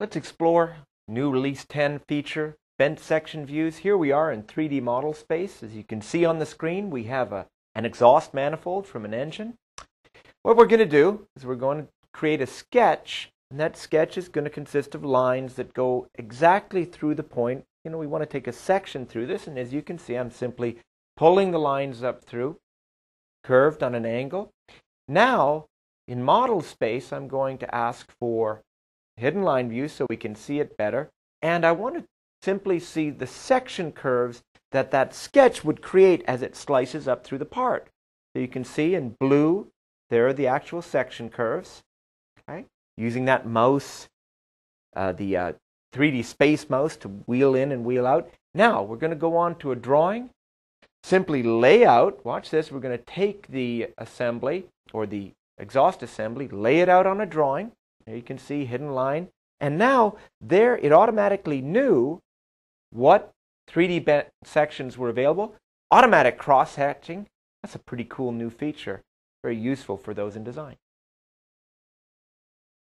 Let's explore new release 10 feature, bent section views. Here we are in 3D model space. As you can see on the screen, we have a, an exhaust manifold from an engine. What we're going to do is we're going to create a sketch, and that sketch is going to consist of lines that go exactly through the point. You know, we want to take a section through this, and as you can see, I'm simply pulling the lines up through, curved on an angle. Now, in model space, I'm going to ask for hidden line view so we can see it better. And I want to simply see the section curves that that sketch would create as it slices up through the part. So you can see in blue, there are the actual section curves. Okay? Using that mouse, uh, the uh, 3D space mouse to wheel in and wheel out. Now we're going to go on to a drawing. Simply lay out, watch this, we're going to take the assembly or the exhaust assembly, lay it out on a drawing. There you can see hidden line. And now there it automatically knew what 3D bent sections were available. Automatic cross-hatching, that's a pretty cool new feature. Very useful for those in design.